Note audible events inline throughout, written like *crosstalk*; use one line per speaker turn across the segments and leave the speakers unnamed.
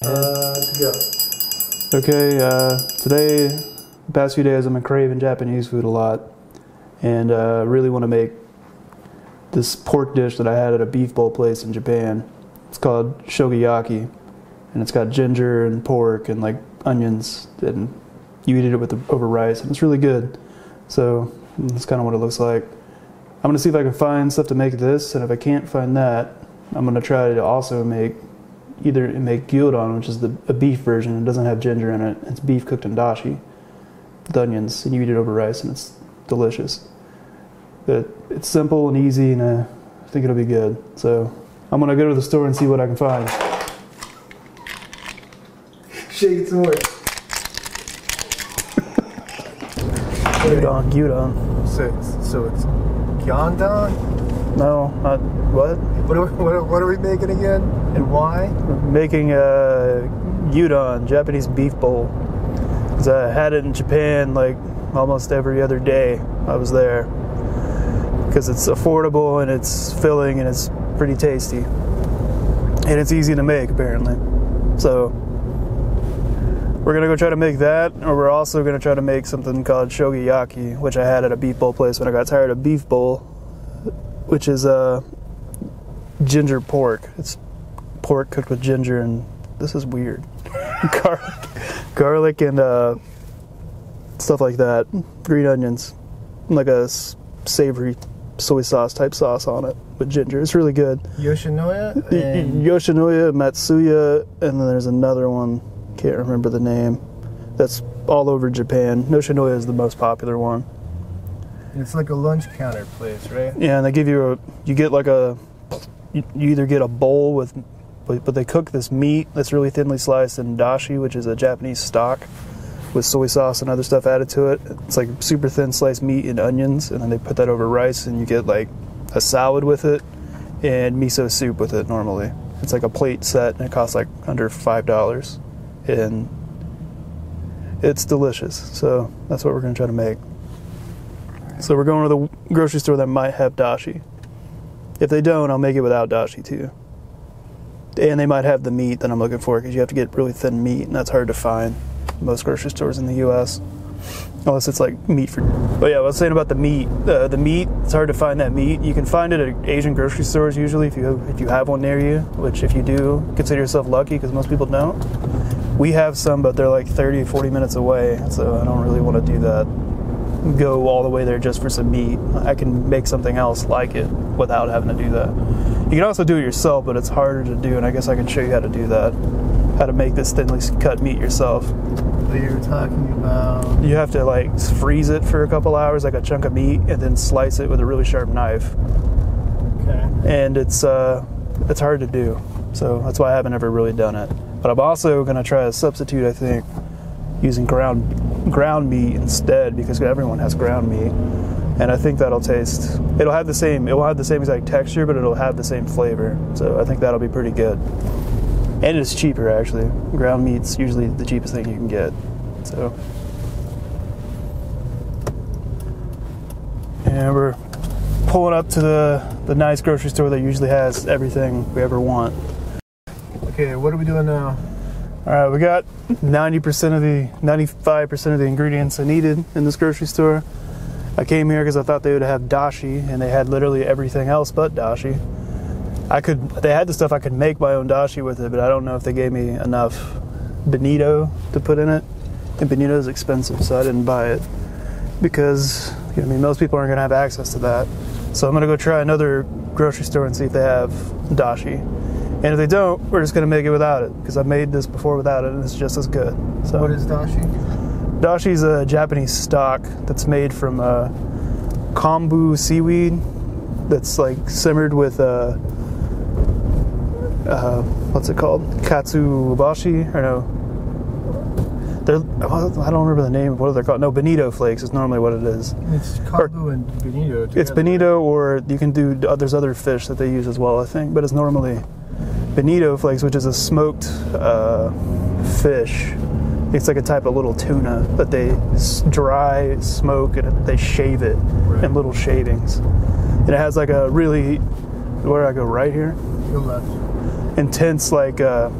Uh, go.
Okay, uh, today, the past few days, I've been craving Japanese food a lot, and uh, really want to make this pork dish that I had at a beef bowl place in Japan. It's called shogayaki, and it's got ginger and pork and like onions, and you eat it with the, over rice, and it's really good. So that's kind of what it looks like. I'm gonna see if I can find stuff to make this, and if I can't find that, I'm gonna try to also make either make gyudon, which is the a beef version. It doesn't have ginger in it. It's beef cooked in dashi with onions, and you eat it over rice, and it's delicious. But it's simple and easy, and uh, I think it'll be good. So I'm gonna go to the store and see what I can find.
Shake it some more.
Gyudon, gyudon.
So it's, so it's Gyeongdong?
No, not what?
What are, we, what, are, what are we making again? And why?
making a gyudon, Japanese beef bowl. Cause I had it in Japan like almost every other day I was there. Because it's affordable and it's filling and it's pretty tasty. And it's easy to make apparently. So we're gonna go try to make that, or we're also gonna try to make something called shogayaki, which I had at a beef bowl place when I got tired of beef bowl, which is uh, ginger pork. It's pork cooked with ginger and this is weird. *laughs* garlic, garlic and uh, stuff like that. Green onions, like a s- savory soy sauce type sauce on it with ginger. It's really good.
Yoshinoya? *laughs* And
Yoshinoya, Matsuya, and then there's another one. Can't remember the name. That's all over Japan. Yoshinoya is the most popular one.
It's like a lunch counter place, right?
Yeah, and they give you a you get like a you, either get a bowl with but, but they cook this meat that's really thinly sliced in dashi, which is a Japanese stock with soy sauce and other stuff added to it. It's like super thin sliced meat and onions, and then they put that over rice, and you get like a salad with it and miso soup with it normally. It's like a plate set, and it costs like under five dollars, and it's delicious. So that's what we're gonna try to make. So we're going to the grocery store that might have dashi. If they don't, I'll make it without dashi too. And they might have the meat that I'm looking for because you have to get really thin meat, and that's hard to find most grocery stores in the U.S. Unless it's like meat for. But yeah, I was saying about the meat. Uh, the meat, it's hard to find that meat. You can find it at Asian grocery stores usually if you if you have one near you. Which if you do, consider yourself lucky because most people don't. We have some, but they're like 30, 40 minutes away, so I don't really want to do that go all the way there just for some meat. I can make something else like it without having to do that. You can also do it yourself, but it's harder to do, and I guess I can show you how to do that. How to make this thinly cut meat yourself.
What you were talking about.
You have to like freeze it for a couple hours, like a chunk of meat, and then slice it with a really sharp knife.
Okay.
And it's uh, it's hard to do, so that's why I haven't ever really done it. But I'm also gonna try a substitute. I think using ground ground meat instead because everyone has ground meat. And I think that'll taste it'll have the same it will have the same exact texture but it'll have the same flavor. So I think that'll be pretty good. And it's cheaper actually. Ground meat's usually the cheapest thing you can get. So. And we're pulling up to the the nice grocery store that usually has everything we ever want.
Okay, what are we doing now?
All right, we got 90% of the 95% of the ingredients I needed in this grocery store. I came here because I thought they would have dashi, and they had literally everything else but dashi. I could, they had the stuff I could make my own dashi with it, but I don't know if they gave me enough bonito to put in it. And bonito is expensive, so I didn't buy it because I mean most people aren't gonna have access to that. So I'm gonna go try another grocery store and see if they have dashi. And if they don't, we're just gonna make it without it because I've made this before without it, and it's just as good. So
What is dashi?
Dashi is a Japanese stock that's made from uh, kombu seaweed that's like simmered with uh, uh, what's it called? Katsuobushi or no? They're, I don't remember the name of what they're called. No, bonito flakes is normally what it is.
It's kombu and bonito.
It's
together.
bonito, or you can do. There's other fish that they use as well, I think, but it's normally bonito flakes, which is a smoked uh, fish. It's like a type of little tuna that they dry, smoke, and they shave it
Right.
in little shavings. And it has like a really, where do I go right here?
Go left.
Intense, like uh,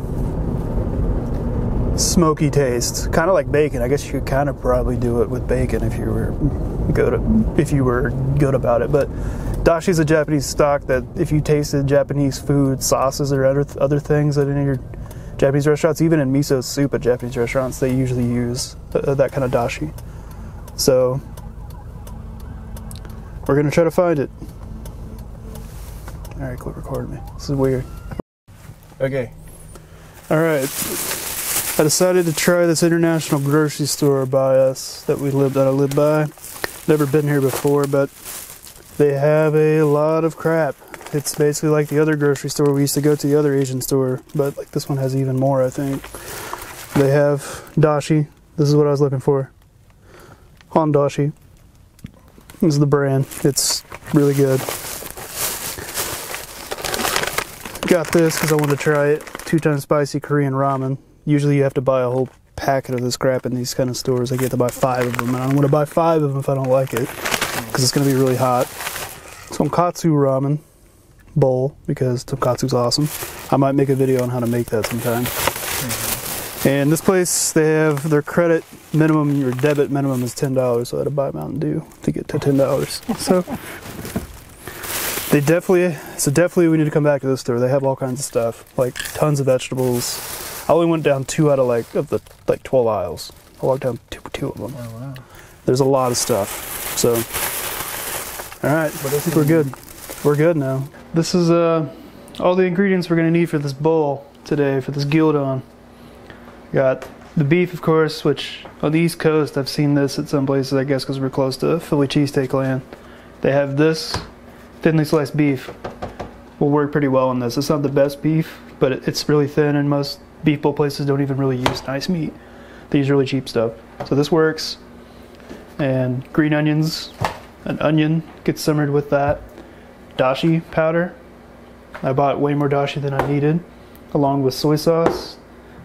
smoky taste, kind of like bacon. I guess you could kind of probably do it with bacon if you were good if you were good about it. But dashi is a Japanese stock that if you tasted Japanese food, sauces or other other things at any of your Japanese restaurants, even in miso soup at Japanese restaurants, they usually use th- that kind of dashi. So we're gonna try to find it. All right, quit recording me. This is weird.
Okay.
All right. I decided to try this international grocery store by us that we live that I live by. Never been here before, but they have a lot of crap. It's basically like the other grocery store we used to go to, the other Asian store, but like this one has even more, I think. They have dashi. This is what I was looking for. Hondashi. This is the brand. It's really good. Got this because I wanted to try it. Two times spicy Korean ramen. Usually you have to buy a whole packet of this crap in these kind of stores. I get to buy five of them, and I don't want to buy five of them if I don't like it because it's going to be really hot. Tonkatsu ramen bowl because tonkatsu's awesome. I might make a video on how to make that sometime. Mm-hmm. And this place, they have their credit minimum, your debit minimum is ten dollars. So I had to buy Mountain Dew to get to ten dollars. So they definitely, so definitely, we need to come back to this store. They have all kinds of stuff, like tons of vegetables. I only went down two out of like of the like twelve aisles. I walked down two, two of them.
Oh wow.
There's a lot of stuff. So, all right, we're good. We're good now. This is uh, all the ingredients we're gonna need for this bowl today for this gyudon. Got the beef, of course, which on the East Coast I've seen this at some places, I guess, because we're close to Philly cheesesteak land. They have this thinly sliced beef. Will work pretty well in this. It's not the best beef, but it- it's really thin, and most beef bowl places don't even really use nice meat. They use really cheap stuff. So this works. And green onions, an onion gets simmered with that. Dashi powder. I bought way more dashi than I needed, along with soy sauce,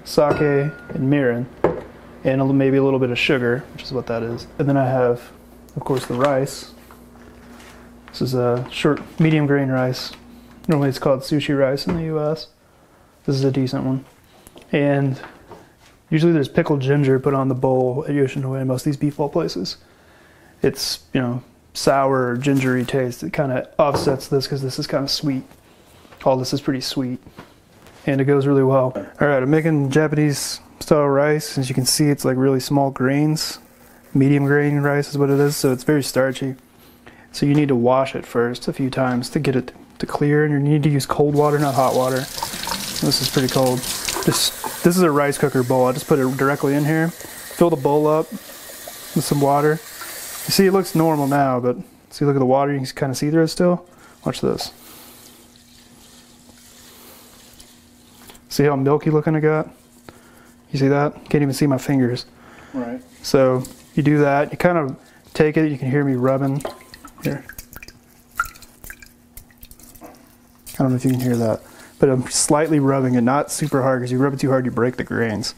sake, and mirin, and maybe a little bit of sugar, which is what that is. And then I have, of course, the rice. This is a short, medium grain rice. Normally it's called sushi rice in the U.S. This is a decent one. And usually there's pickled ginger put on the bowl at Yoshinoya in most of these beef bowl places. It's, you know, sour gingery taste. It kind of offsets this because this is kind of sweet. All this is pretty sweet. And it goes really well. All right, I'm making Japanese style rice. As you can see, it's like really small grains. Medium grain rice is what it is, so it's very starchy. So you need to wash it first a few times to get it to clear, and you need to use cold water, not hot water. This is pretty cold. This this is a rice cooker bowl. I just put it directly in here. Fill the bowl up with some water. You see, it looks normal now, but see, look at the water. You can kind of see through it still. Watch this. See how milky looking it got? You see that? Can't even see my fingers.
Right.
So you do that. You kind of take it. You can hear me rubbing. Here. I don't know if you can hear that, but I'm slightly rubbing it, not super hard because you rub it too hard, you break the grains.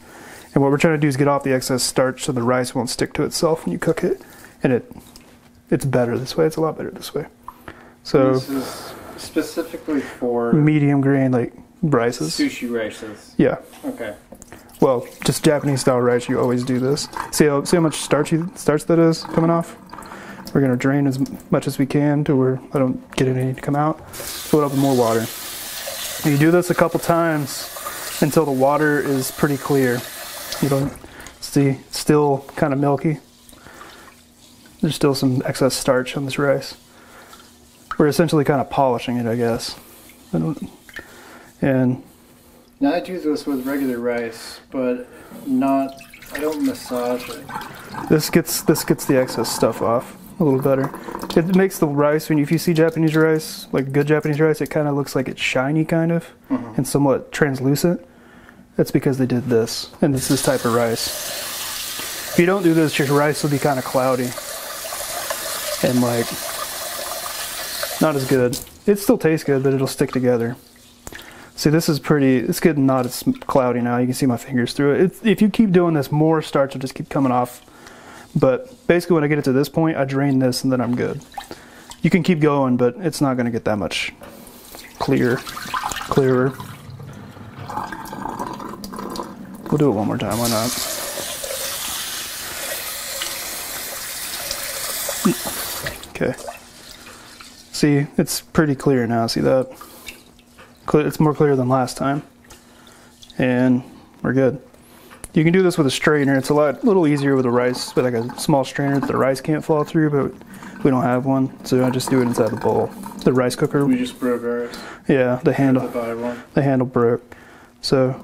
And what we're trying to do is get off the excess starch so the rice won't stick to itself when you cook it, and it it's better this way. It's a lot better this way. So
This is specifically for
medium grain like rices.
sushi rices.
Yeah.
Okay.
Well, just Japanese style rice, you always do this. See how see how much starchy starch that is coming off? We're gonna drain as much as we can to where I don't get any to come out. Fill it up with more water. You do this a couple times until the water is pretty clear. You don't see still kind of milky. There's still some excess starch on this rice. We're essentially kind of polishing it, I guess. I don't, and
Now I do this with regular rice, but not. I don't massage it.
This gets this gets the excess stuff off a little better. It makes the rice when you, if you see Japanese rice, like good Japanese rice, it kind of looks like it's shiny, kind of, mm-hmm. and somewhat translucent. That's because they did this, and it's this type of rice. If you don't do this, your rice will be kind of cloudy and like not as good. It still tastes good, but it'll stick together. See, this is pretty. It's getting not as cloudy now. You can see my fingers through it. It's, if you keep doing this, more starch will just keep coming off. But basically, when I get it to this point, I drain this and then I'm good. You can keep going, but it's not going to get that much clear, clearer. We'll do it one more time. Why not? Okay. See, it's pretty clear now. See that? It's more clear than last time. And we're good. You can do this with a strainer. It's a lot little easier with a rice, with like a small strainer that the rice can't fall through, but we don't have one, so I just do it inside the bowl. The rice cooker.
We just broke ours.
Yeah, the handle the handle broke. So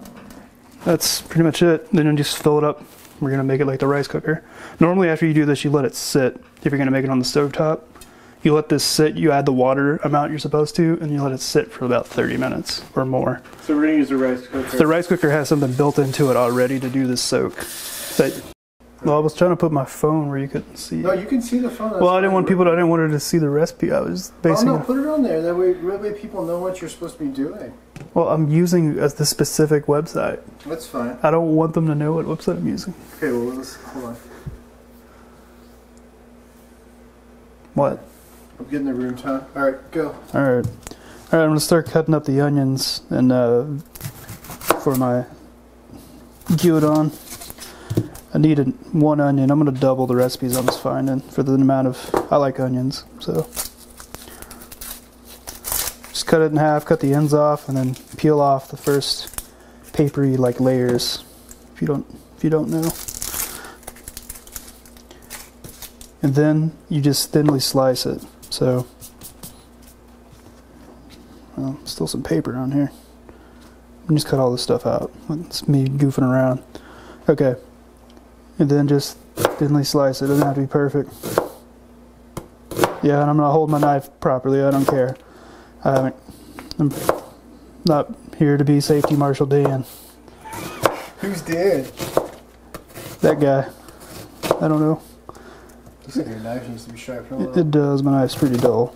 that's pretty much it. Then you just fill it up. We're gonna make it like the rice cooker. Normally after you do this you let it sit. If you're gonna make it on the stove top. You let this sit, you add the water amount you're supposed to, and you let it sit for about 30 minutes or more.
So we're gonna use the rice cooker.
The rice cooker has something built into it already to do this soak. That, well, I was trying to put my phone where you couldn't see.
no, you can see the phone.
Well, I didn't want people. To, I didn't want her to see the recipe. I was
basically.
Oh
no, put it on there. That way, that way people know what you're supposed to be doing.
well, I'm using as the specific website.
That's fine.
I don't want them to know what website I'm using.
Okay, well, let's hold on.
What?
I'm getting the room time. All right, go.
All right, all right. I'm gonna start cutting up the onions and uh, for my gyudon. I need one onion. I'm gonna double the recipes I was finding for the amount of. I like onions, so just cut it in half. Cut the ends off, and then peel off the first papery like layers. If you don't, if you don't know. And then you just thinly slice it. So, well, still some paper on here. I'm just cut all this stuff out. It's me goofing around. Okay. And then just thinly slice it. Doesn't have to be perfect. Yeah, and I'm gonna hold my knife properly. I don't care. I haven't. I'm not here to be safety marshal Dan.
Who's dead?
That guy. I don't know.
Looks like your knife needs to be sharpened a
It,
little.
it does. My knife's pretty dull.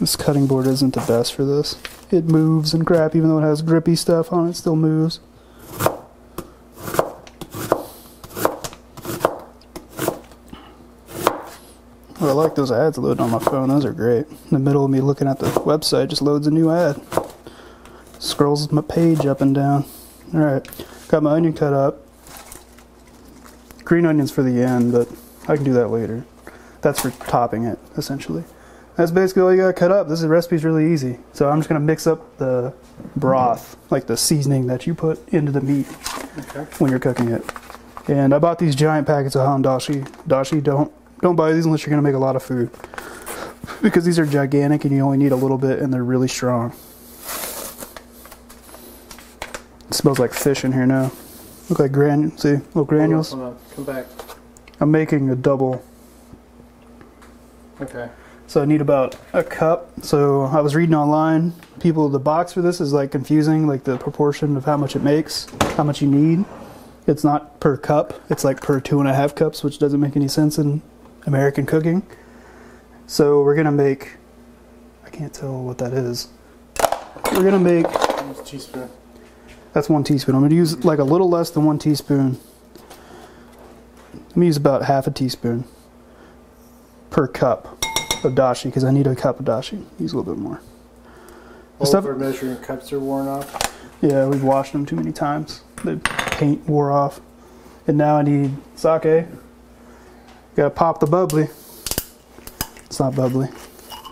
This cutting board isn't the best for this. It moves and crap, even though it has grippy stuff on it, it still moves. Like those ads loading on my phone. Those are great. In the middle of me looking at the website, just loads a new ad. Scrolls my page up and down. All right, got my onion cut up. Green onions for the end, but I can do that later. That's for topping it, essentially. That's basically all you gotta cut up. This recipe's really easy. So I'm just gonna mix up the broth, like the seasoning that you put into the meat
Okay.
when you're cooking it. And I bought these giant packets of hondashi. Dashi, don't don't buy these unless you're gonna make a lot of food, because these are gigantic and you only need a little bit, and they're really strong. It smells like fish in here now. Look like granules. See, little granules.
Hold on, hold on. Come back.
I'm making a double
Okay.
So I need about a cup. So I was reading online. People, the box for this is like confusing, like the proportion of how much it makes, how much you need. It's not per cup. It's like per two and a half cups, which doesn't make any sense in American cooking. So we're gonna make. I can't tell what that is. We're gonna make.
Teaspoon.
That's one teaspoon. I'm gonna use like a little less than one teaspoon. I'm gonna use about half a teaspoon per cup of dashi because I need a cup of dashi. Use a little bit more.
All
Stuff-
our measuring cups are worn off.
Yeah, we've washed them too many times. The paint wore off. And now I need sake. Gotta pop the bubbly. It's not bubbly.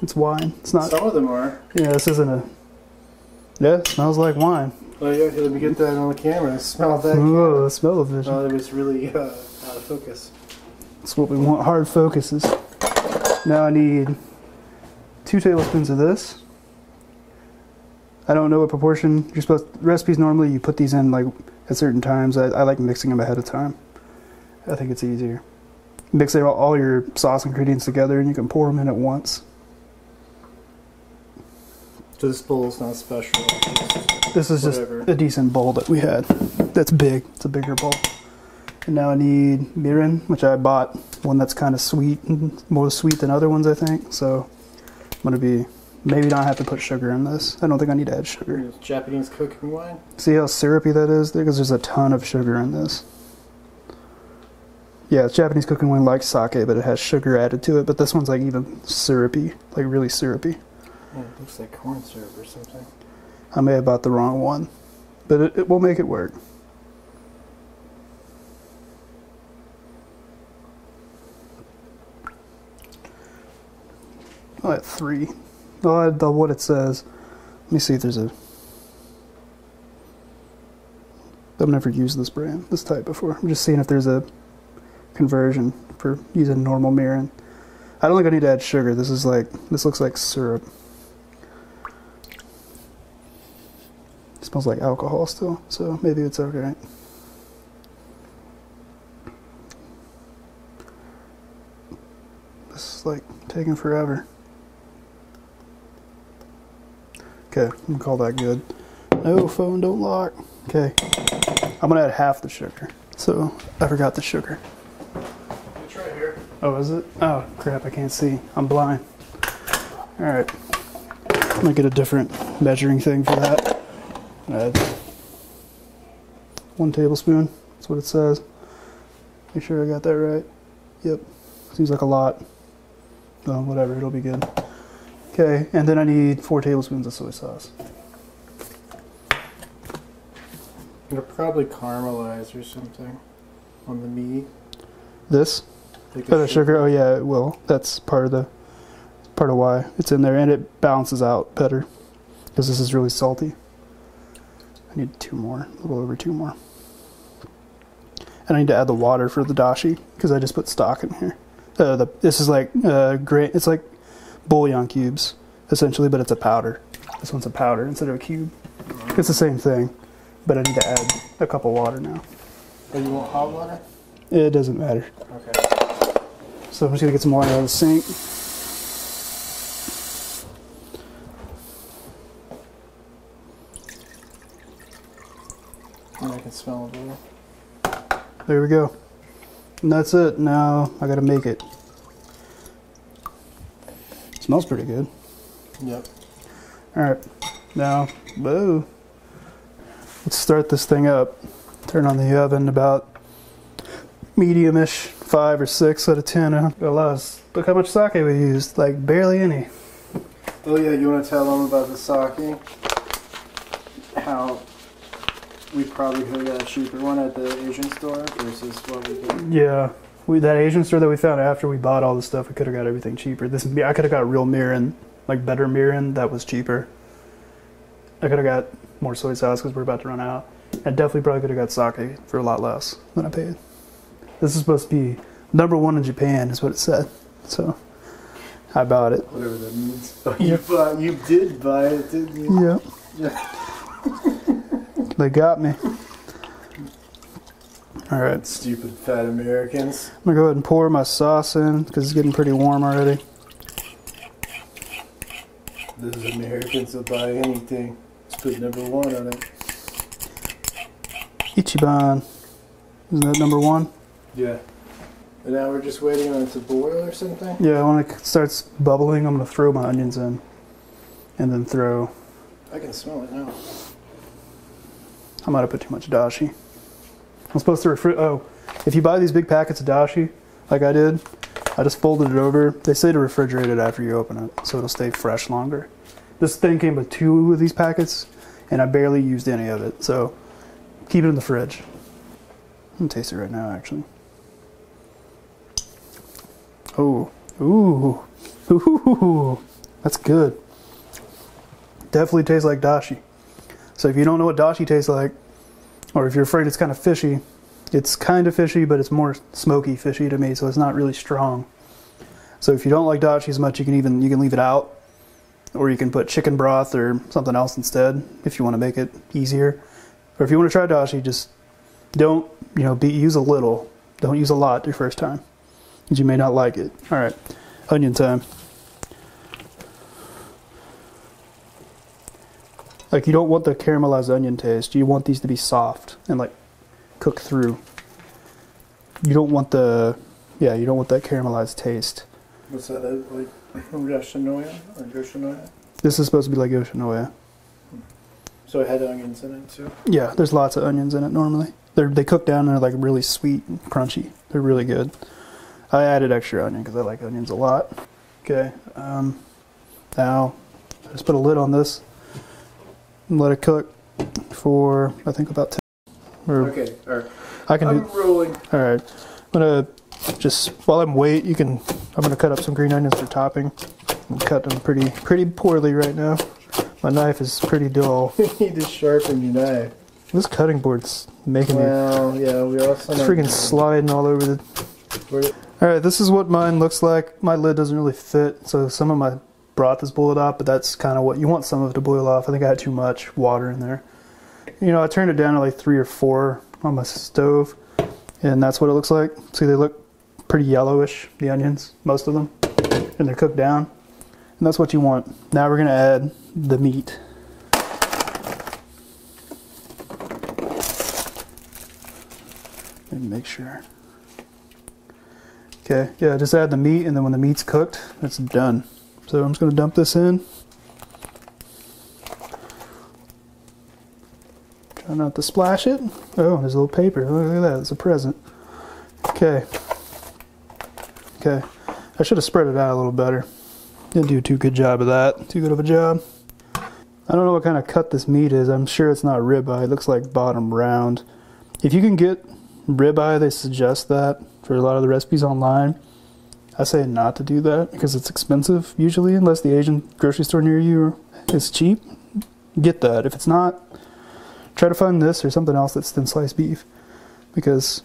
It's wine. It's not.
Some of them are.
Yeah, this isn't a. Yeah, it smells like wine.
Oh yeah, let me get that on the camera. *laughs* Smell that.
Oh, the smell of it.
Oh, it was really uh, out of focus.
That's what we want. Hard focuses. Now I need two tablespoons of this. I don't know what proportion you're supposed. Recipes normally you put these in like at certain times. I, I like mixing them ahead of time. I think it's easier. Mix all- all your sauce ingredients together, and you can pour them in at once.
So this is not special.
This is just a decent bowl that we had. That's big. It's a bigger bowl. And now I need mirin, which I bought one that's kind of sweet, and more sweet than other ones, I think. So I'm gonna be maybe not have to put sugar in this. I don't think I need to add sugar.
Japanese cooking wine.
See how syrupy that is? Because there's a ton of sugar in this. Yeah, it's Japanese cooking wine like sake, but it has sugar added to it. But this one's like even syrupy, like really syrupy.
Yeah, it looks like corn syrup or something.
I may have bought the wrong one, but it, it will make it work. I'll add three. I'll add the, what it says. Let me see if there's a. I've never used this brand, this type before. I'm just seeing if there's a conversion for using normal mirin. I don't think I need to add sugar. This is like this looks like syrup. It smells like alcohol still, so maybe it's okay. This is like taking forever. Okay, I'm call that good. No phone, don't lock. Okay, I'm gonna add half the sugar. So I forgot the sugar.
Right.
Oh, is it? Oh, crap, I can't see. I'm blind. Alright. I'm gonna get a different measuring thing for that. Add one tablespoon. That's what it says. Make sure I got that right. Yep. Seems like a lot. Well, whatever, it'll be good. Okay, and then I need four tablespoons of soy sauce.
It'll probably caramelize or something on the meat.
This? Oh, the sugar. Oh, yeah, it will. That's part of the part of why it's in there, and it balances out better because this is really salty. I need two more, a little over two more, and I need to add the water for the dashi because I just put stock in here. Uh, the, this is like uh, great. It's like bouillon cubes essentially, but it's a powder. This one's a powder instead of a cube. It's the same thing, but I need to add a cup of water now.
Oh, you want hot water?
It doesn't matter.
Okay.
So I'm just gonna get some water out of the sink.
And I can smell it.
There we go. And that's it. Now I gotta make it. Smells pretty good.
Yep.
Alright. Now, boo. Let's start this thing up. Turn on the oven about medium-ish, five or six out of ten. I. Look how much sake we used. Like barely any.
Oh yeah, you want to tell them about the sake? How we probably could have got a cheaper one at the Asian store versus what we did.
Yeah. We, that Asian store that we found after we bought all the stuff, we could have got everything cheaper. This I could have got real mirin, like better mirin that was cheaper. I could have got more soy sauce because we're about to run out. I definitely probably could have got sake for a lot less than I paid. This is supposed to be number one in Japan, is what it said. So I bought it.
Whatever that means. *laughs* Oh, you bought, you did buy it, didn't you?
Yeah. *laughs* they got me. All right.
Stupid fat Americans.
I'm gonna go ahead and pour my sauce in because it's getting pretty warm already.
Those Americans will buy anything. Let's put number one on it.
Ichiban. Isn't that number one?
Yeah. And now we're just waiting on it to boil or something?
Yeah, when it starts bubbling, I'm gonna throw my onions in, and then throw.
I can smell it now.
I might have put too much dashi. I'm supposed to refri. Oh, if you buy these big packets of dashi, like I did, I just folded it over. They say to refrigerate it after you open it, so it'll stay fresh longer. This thing came with two of these packets, and I barely used any of it, so keep it in the fridge. I'm gonna taste it right now, actually. Oh, ooh, ooh, that's good. Definitely tastes like dashi. So if you don't know what dashi tastes like, or if you're afraid it's kind of fishy, it's kind of fishy, but it's more smoky fishy to me, so it's not really strong. So if you don't like dashi as much, you can even you can leave it out, or you can put chicken broth or something else instead if you want to make it easier. Or if you want to try dashi, just don't you know be use a little, don't use a lot your first time, you may not like it. All right, onion time. Like you don't want the caramelized onion taste. You want these to be soft and like cook through. You don't want the yeah, you don't want that caramelized taste.
What's that, like Yoshinoya or Yoshinoya?
This is supposed to be like Yoshinoya.
So it had onions in it too.
Yeah, there's lots of onions in it normally. They're they cook down and they're like really sweet and crunchy. They're really good. I added extra onion because I like onions a lot. Okay, um, now I just put a lid on this and let it cook for I think about ten. Or
Okay, alright.
I can
I'm
do.
rolling.
All right, I'm gonna just while I'm wait, you can. I'm gonna cut up some green onions for topping. I'm cutting them pretty pretty poorly right now. My knife is pretty dull. *laughs*
you need to sharpen your knife.
This cutting board's making me
Well, yeah, we also
it's freaking sliding all over the.
We're-
All right, this is what mine looks like. My lid doesn't really fit, so some of my broth is boiled off, but that's kind of what you want some of it to boil off. I think I had too much water in there. You know, I turned it down to like three or four on my stove, and that's what it looks like. See, they look pretty yellowish, the onions, most of them, and they're cooked down. And that's what you want. Now we're gonna add the meat. And make sure. Okay, yeah, just add the meat, and then when the meat's cooked, it's done. So I'm just gonna dump this in. Try not to splash it. Oh, there's a little paper. Look at that, it's a present. Okay. Okay, I should have spread it out a little better. Didn't do too good job of that. Too good of a job. I don't know what kind of cut this meat is. I'm sure it's not ribeye. It looks like bottom round. If you can get ribeye, they suggest that for a lot of the recipes online. I say not to do that because it's expensive usually, unless the Asian grocery store near you is cheap. Get that. If it's not, try to find this or something else that's thin sliced beef because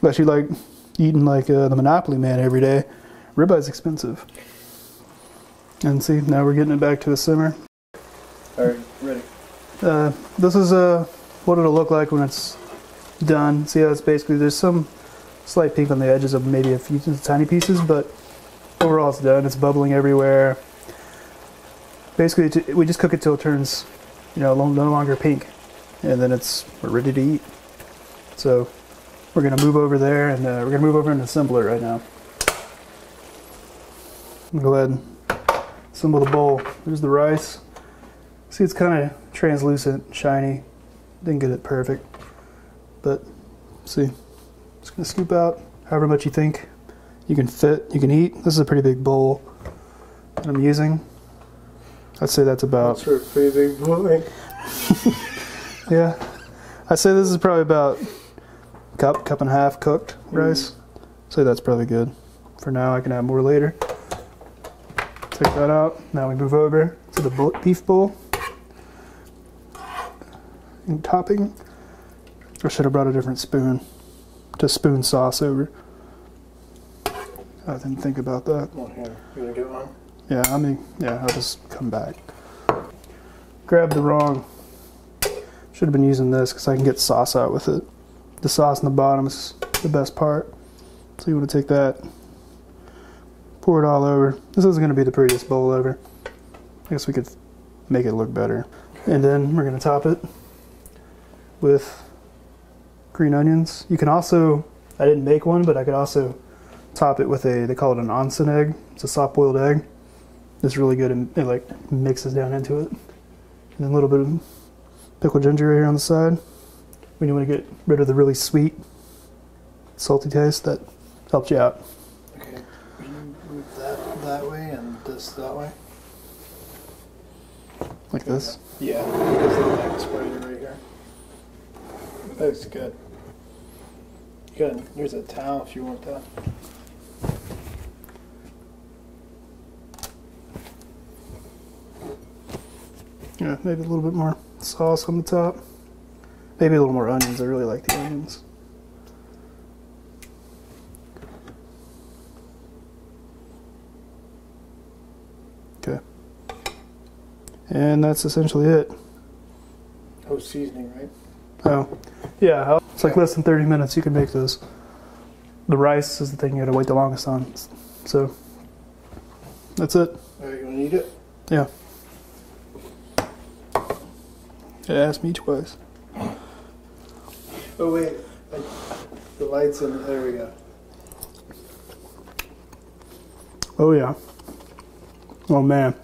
unless you like eating like uh, the Monopoly man every day, ribeye's expensive. And see, now we're getting it back to a simmer.
All right, ready.
Uh, this is uh, what it'll look like when it's done. See how it's basically there's some slight pink on the edges of maybe a few tiny pieces, but overall it's done. It's bubbling everywhere. Basically, we just cook it till it turns, you know, no longer pink, and then it's we're ready to eat. So we're gonna move over there, and uh, we're gonna move over and assemble it right now. Go ahead and assemble the bowl. There's the rice. See, it's kind of translucent, shiny. Didn't get it perfect, but see, just gonna scoop out however much you think you can fit, you can eat. This is a pretty big bowl that I'm using. I'd say that's about
That's for a pretty big boy. Eh? *laughs*
yeah. I'd say this is probably about cup, cup and a half cooked mm. rice. Say that's probably good. For now, I can add more later. Take that out. Now we move over to the beef bowl. And topping. I should have brought a different spoon to spoon sauce over. I didn't think about that.
Here. You gonna get one?
Yeah, I mean, yeah, I'll just come back. Grab the wrong. Should have been using this because I can get sauce out with it. The sauce in the bottom is the best part. So you want to take that, pour it all over. This isn't going to be the prettiest bowl ever. I guess we could make it look better. And then we're going to top it with green onions. You can also, I didn't make one, but I could also top it with a, they call it an onsen egg. It's a soft boiled egg. It's really good and it like mixes down into it. And then a little bit of pickled ginger right here on the side. When you want to get rid of the really sweet, salty taste, that helps you out.
Okay. You move that that way and this that way?
Like this.
Yeah, because the right here. That's good. Got there's a towel if you want that.
Yeah, maybe a little bit more sauce on the top. Maybe a little more onions. I really like the onions. Okay. And that's essentially it.
Oh, seasoning, right?
Oh, yeah. It's like less than 30 minutes. You can make this. The rice is the thing you gotta wait the longest on. So, that's it.
Right, you going to eat it?
Yeah. It asked me twice.
Oh wait, I, the lights in. There we go.
Oh, yeah. Oh, man.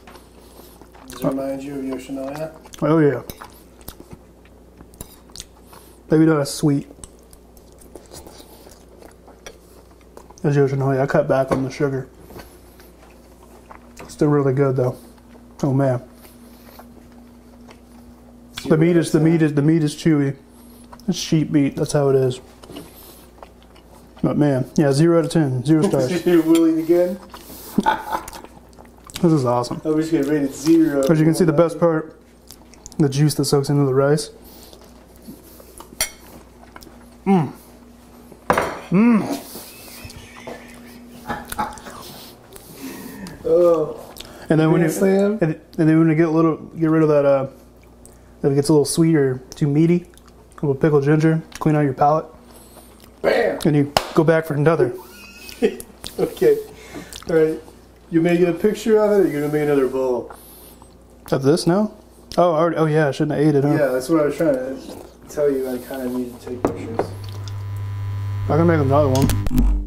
Does it remind you of Yoshinoya?
Oh, yeah. Maybe not as sweet as Yoshinoya. I cut back on the sugar. Still really good, though. Oh, man. The meat is the meat is the meat is chewy. It's sheep meat. That's how it is. But man, yeah, zero out of ten, zero *laughs* stars.
You're willing again?
This is awesome.
I'm just gonna rate it zero.
As you can see, the best part, the juice that soaks into the rice.
Oh,
And then when you
Sam.
and, and then when you get a little, get rid of that. Uh, that it gets a little sweet or too meaty. A little pickled ginger, clean out your palate,
bam.
and you go back for another. *laughs*
Okay. All right. You making a picture of it, or you gonna make another bowl?
Of this now? Oh, I already, oh yeah, I shouldn't have ate it. Huh?
Yeah, that's what I was trying to tell you. I kind of need to take pictures.
I can make another one.